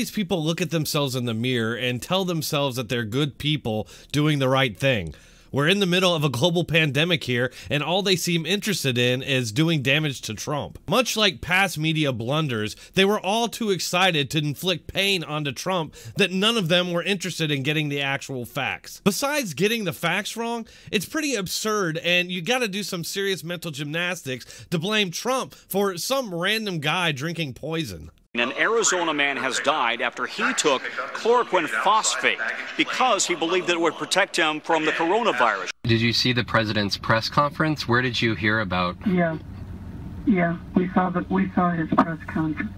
these people look at themselves in the mirror and tell themselves that they're good people doing the right thing. We're in the middle of a global pandemic here, and all they seem interested in is doing damage to Trump. Much like past media blunders, they were all too excited to inflict pain onto Trump that none of them were interested in getting the actual facts. Besides getting the facts wrong, it's pretty absurd, and you gotta do some serious mental gymnastics to blame Trump for some random guy drinking poison. An Arizona man has died after he took chloroquine phosphate because he believed that it would protect him from the coronavirus. Did you see the president's press conference? Where did you hear about? Yeah, yeah, we saw the we saw his press conference.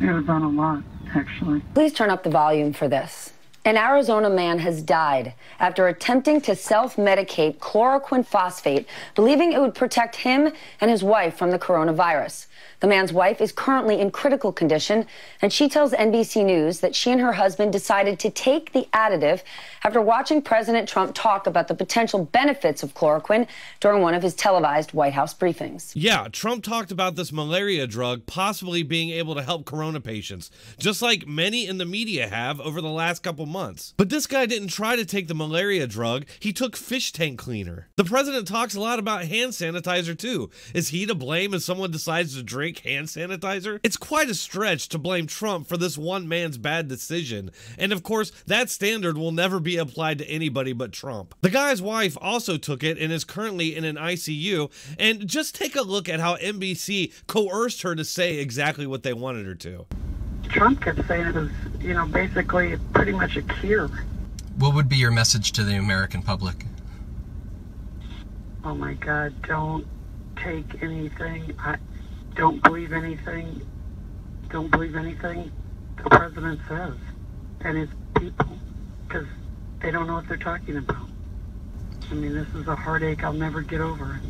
It was on a lot, actually. Please turn up the volume for this. An Arizona man has died after attempting to self medicate chloroquine phosphate, believing it would protect him and his wife from the coronavirus. The man's wife is currently in critical condition, and she tells NBC News that she and her husband decided to take the additive after watching President Trump talk about the potential benefits of chloroquine during one of his televised White House briefings. Yeah, Trump talked about this malaria drug possibly being able to help corona patients, just like many in the media have over the last couple months. But this guy didn't try to take the malaria drug, he took fish tank cleaner. The president talks a lot about hand sanitizer too. Is he to blame if someone decides to drink hand sanitizer? It's quite a stretch to blame Trump for this one man's bad decision. And of course, that standard will never be applied to anybody but Trump. The guy's wife also took it and is currently in an ICU. And just take a look at how NBC coerced her to say exactly what they wanted her to. Trump kept saying it was, you know, basically pretty much a cure. What would be your message to the American public? Oh my God, don't take anything. I don't believe anything. Don't believe anything the president says and his people because they don't know what they're talking about. I mean, this is a heartache I'll never get over.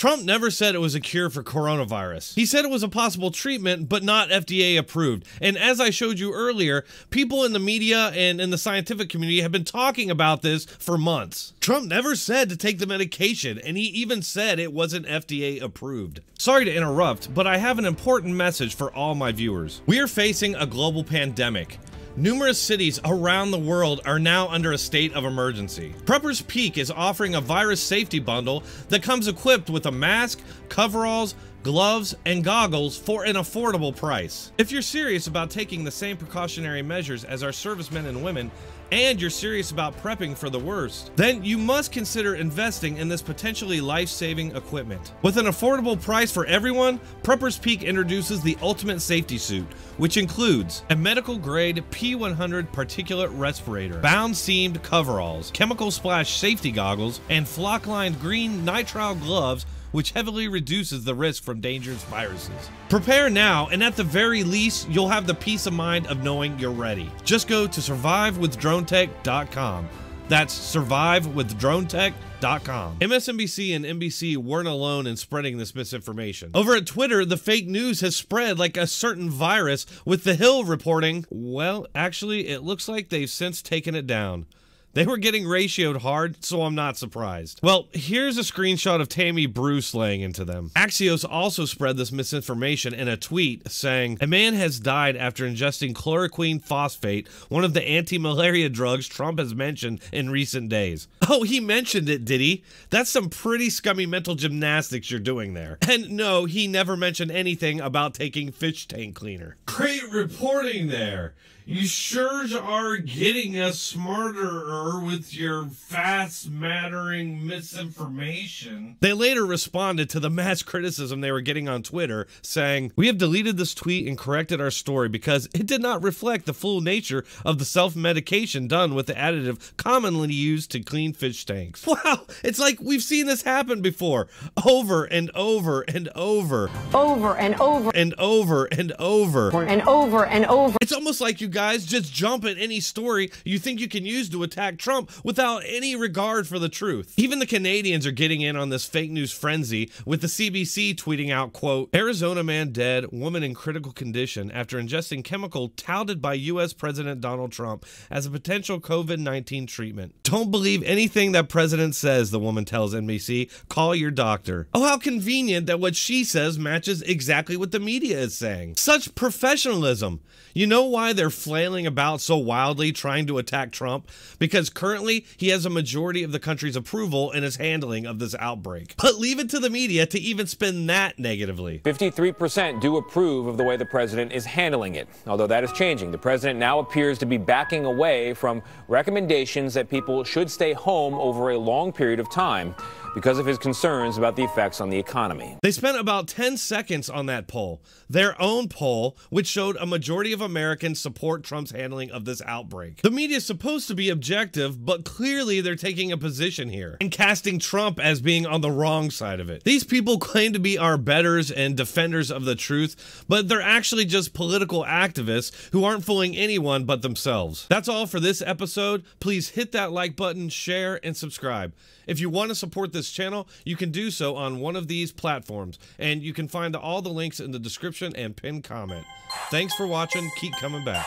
Trump never said it was a cure for coronavirus. He said it was a possible treatment, but not FDA approved. And as I showed you earlier, people in the media and in the scientific community have been talking about this for months. Trump never said to take the medication, and he even said it wasn't FDA approved. Sorry to interrupt, but I have an important message for all my viewers. We are facing a global pandemic. Numerous cities around the world are now under a state of emergency. Prepper's Peak is offering a virus safety bundle that comes equipped with a mask, coveralls, gloves, and goggles for an affordable price. If you're serious about taking the same precautionary measures as our servicemen and women, and you're serious about prepping for the worst, then you must consider investing in this potentially life-saving equipment. With an affordable price for everyone, Prepper's Peak introduces the ultimate safety suit, which includes a medical-grade P100 particulate respirator, bound-seamed coveralls, chemical splash safety goggles, and flock-lined green nitrile gloves which heavily reduces the risk from dangerous viruses. Prepare now, and at the very least, you'll have the peace of mind of knowing you're ready. Just go to survivewithdronetek.com. That's survivewithdronetek.com. MSNBC and NBC weren't alone in spreading this misinformation. Over at Twitter, the fake news has spread like a certain virus, with The Hill reporting, well, actually, it looks like they've since taken it down. They were getting ratioed hard, so I'm not surprised. Well, here's a screenshot of Tammy Bruce laying into them. Axios also spread this misinformation in a tweet saying, A man has died after ingesting chloroquine phosphate, one of the anti-malaria drugs Trump has mentioned in recent days. Oh, he mentioned it, did he? That's some pretty scummy mental gymnastics you're doing there. And no, he never mentioned anything about taking fish tank cleaner. Great reporting there. You sure are getting us smarter with your fast mattering misinformation. They later responded to the mass criticism they were getting on Twitter, saying, We have deleted this tweet and corrected our story because it did not reflect the full nature of the self medication done with the additive commonly used to clean fish tanks. Wow, it's like we've seen this happen before over and over and over. Over and over and over and over and over and over. It's almost like you guys just jump at any story you think you can use to attack attack Trump without any regard for the truth. Even the Canadians are getting in on this fake news frenzy with the CBC tweeting out, quote, Arizona man dead, woman in critical condition after ingesting chemical touted by US President Donald Trump as a potential COVID-19 treatment. Don't believe anything that president says, the woman tells NBC. Call your doctor. Oh, how convenient that what she says matches exactly what the media is saying. Such professionalism. You know why they're flailing about so wildly trying to attack Trump? Because currently he has a majority of the country's approval in his handling of this outbreak. But leave it to the media to even spin that negatively. 53% do approve of the way the president is handling it. Although that is changing. The president now appears to be backing away from recommendations that people should stay home over a long period of time because of his concerns about the effects on the economy. They spent about 10 seconds on that poll, their own poll, which showed a majority of Americans support Trump's handling of this outbreak. The media is supposed to be objective, but clearly they're taking a position here and casting Trump as being on the wrong side of it. These people claim to be our betters and defenders of the truth, but they're actually just political activists who aren't fooling anyone but themselves. That's all for this episode. Please hit that like button, share, and subscribe. If you want to support this channel, you can do so on one of these platforms, and you can find all the links in the description and pinned comment. Thanks for watching. Keep coming back.